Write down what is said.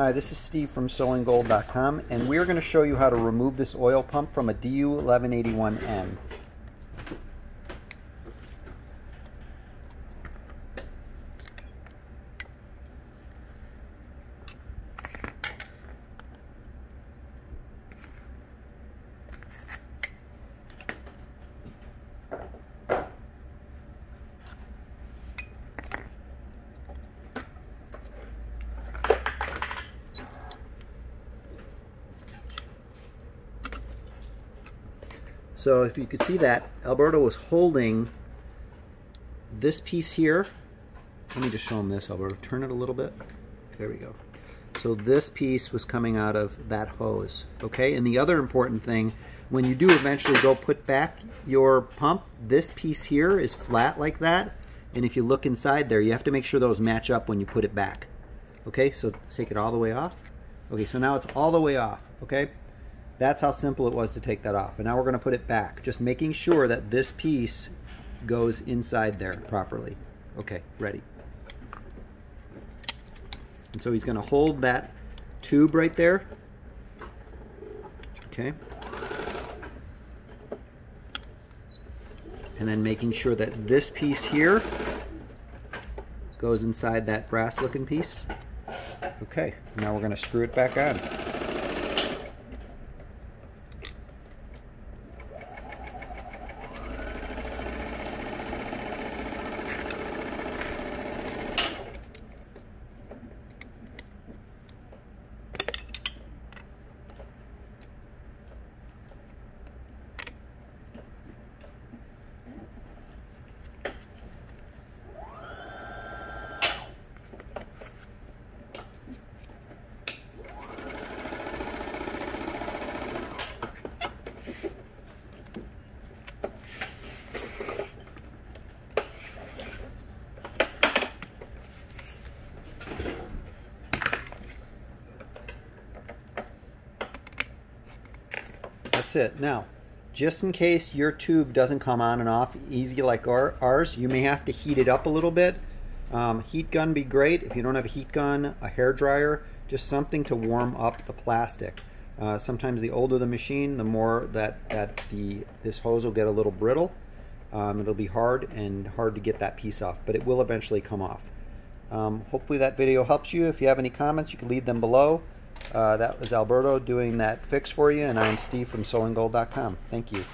Hi, this is Steve from sewinggold.com and we're going to show you how to remove this oil pump from a DU1181N. So if you could see that, Alberto was holding this piece here. Let me just show him this, Alberto. Turn it a little bit. There we go. So this piece was coming out of that hose, okay? And the other important thing, when you do eventually go put back your pump, this piece here is flat like that. And if you look inside there, you have to make sure those match up when you put it back. Okay, so take it all the way off. Okay, so now it's all the way off, okay? That's how simple it was to take that off. And now we're going to put it back, just making sure that this piece goes inside there properly. Okay, ready. And so he's going to hold that tube right there. Okay. And then making sure that this piece here goes inside that brass looking piece. Okay, now we're going to screw it back on. That's it. Now, just in case your tube doesn't come on and off easy like our, ours, you may have to heat it up a little bit. Um, heat gun be great. If you don't have a heat gun, a hair dryer, just something to warm up the plastic. Uh, sometimes the older the machine, the more that, that the this hose will get a little brittle. Um, it'll be hard and hard to get that piece off, but it will eventually come off. Um, hopefully that video helps you. If you have any comments, you can leave them below. Uh, that was Alberto doing that fix for you, and I'm Steve from sewinggold.com. Thank you.